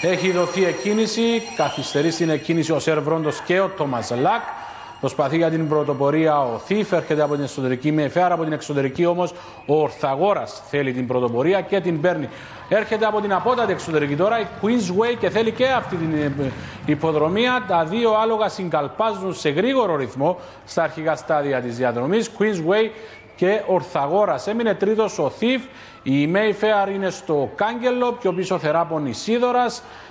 Έχει δοθεί εκκίνηση, καθυστερεί στην εκκίνηση ο Σερβρόντος και ο Τόμας Λακ. Προσπαθεί για την πρωτοπορία ο Θήφ, έρχεται από την εσωτερική με εφέρα, από την εξωτερική όμως ο Ορθαγόρας θέλει την πρωτοπορία και την παίρνει. Έρχεται από την απότατη εξωτερική τώρα η Queensway και θέλει και αυτή την ε, υποδρομία. Τα δύο άλογα συγκαλπάζουν σε γρήγορο ρυθμό στα αρχικά στάδια της διαδρομής. Queensway και Ορθαγόρας. Έμεινε τρίτος ο Θήφ. Η Mayfair είναι στο κάγκελο, πιο πίσω Θεράπων Ισιδώρας.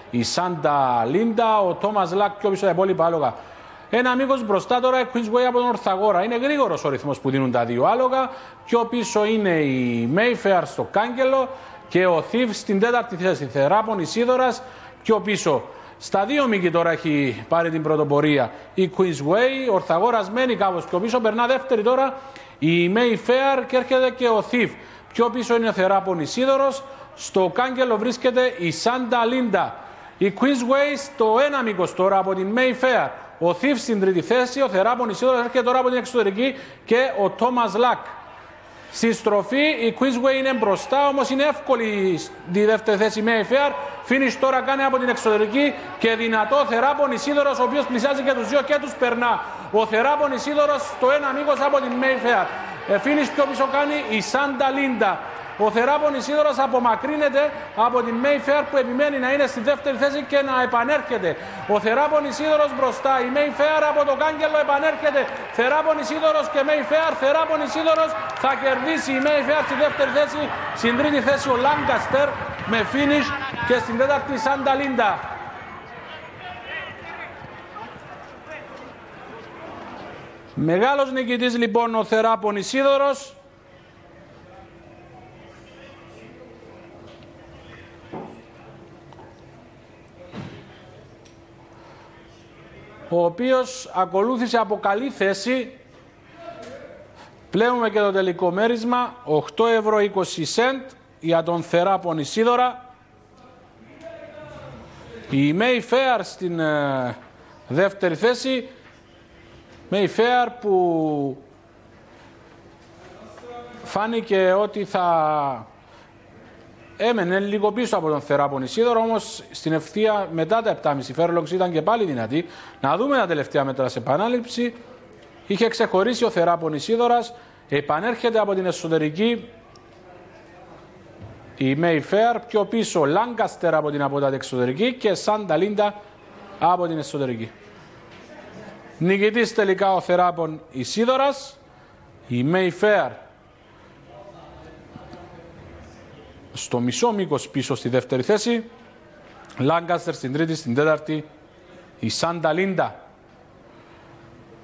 Η Σάντα Λίντα, ο Τόμας Λακ πιο πίσω τα υπόλοιπα άλογα. Ένα μήκος μπροστά τώρα η Queensway από τον Ορθαγόρα. Είναι γρήγορος ο ρυθμός που δίνουν τα δύο άλογα. Πιο πίσω είναι η Mayfair στο κάγκελο και ο Thief στην τέταρτη θέση. Θεράπων Ισιδώρας πιο πίσω. Στα δύο μήκη τώρα έχει πάρει την πρωτοπορία η Queensway. Ο Ορθαγόρας μένει κάπως πιο πίσω. Περνά δεύτερη τώρα η Mayfair και έρχεται και ο Thief. Πιο πίσω είναι ο Θεράπων Ισιδώρας. Στο κάγκελο βρίσκεται η Σάντα Λίντα. Η Queensway στο ένα μήκος τώρα από την Mayfair. Ο Thief στην τρίτη θέση, ο Θεράπων Ισιδώρας έρχεται τώρα από την εξωτερική και ο Τόμας Λακ. Στη στροφή η Queensway είναι μπροστά, όμως είναι εύκολη τη δεύτερη θέση Mayfair. Φίνις τώρα κάνει από την εξωτερική και δυνατό Θεράπων Ισιδώρας, ο οποίος πλησιάζει και τους δύο και τους περνά. Ο Θεράπων Ισιδώρας στο ένα μήκος από την Mayfair. Ε, φίνις πιο πίσω κάνει η Σάντα Λίντα. Ο Θεράπων Ισιδώρας απομακρύνεται από την Mayfair που επιμένει να είναι στη δεύτερη θέση και να επανέρχεται. Ο Θεράπων Ισιδώρας μπροστά. Η Mayfair από το κάγκελο επανέρχεται. Θεράπων Ισιδώρας και Mayfair. Θεράπων Ισιδώρας θα κερδίσει η Mayfair στη δεύτερη θέση. Στην τρίτη θέση ο Lancaster με φίνις και στην τέταρτη Σάντα Λίντα. Μεγάλος νικητής λοιπόν ο Θεράπον Ισίδωρος ο οποίος ακολούθησε από καλή θέση. Πλέουμε και το τελικό μέρισμα. 8 ευρώ 20 σέντ για τον Θεράπον Ισίδωρα η Mayfair στην ε, δεύτερη θέση. Mayfair που φάνηκε ότι θα έμενε λίγο πίσω από τον Θεράπον Ισίδωρο, όμως στην ευθεία μετά τα 7,5 φέρλοξ ήταν και πάλι δυνατή. Να δούμε τα τελευταία μέτρα σε επανάληψη. Είχε ξεχωρίσει ο Θεράπον Ισίδωρας, επανέρχεται από την εσωτερική η Mayfair, πιο πίσω Lancaster από την απότατη εξωτερική και Σάντα Λίντα από την εσωτερική. Νικητής τελικά ο Θεράπον Ισίδωρας, η Mayfair στο μισό μήκος πίσω στη δεύτερη θέση. Λάγκαστερ στην τρίτη, στην τέταρτη η Σάντα Λίντα.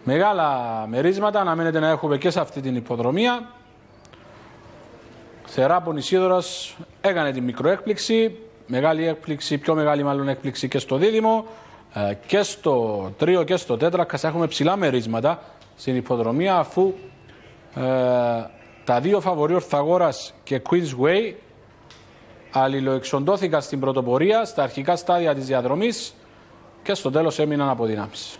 Μεγάλα μερίσματα αναμένεται να έχουμε και σε αυτή την υποδρομία. Θεράπον Ισίδωρας έκανε την μικροέκπληξη, μεγάλη έκπληξη, πιο μεγάλη μάλλον έκπληξη και στο δίδυμο ε, και στο τρίο και στο τέτρακας έχουμε ψηλά μερίσματα στην υποδρομία αφού ε, τα δύο φαβορεί Ορθαγόρας και Queensway αλληλοεξοντώθηκαν στην πρωτοπορία στα αρχικά στάδια της διαδρομής και στο τέλος έμειναν από δυνάμεις.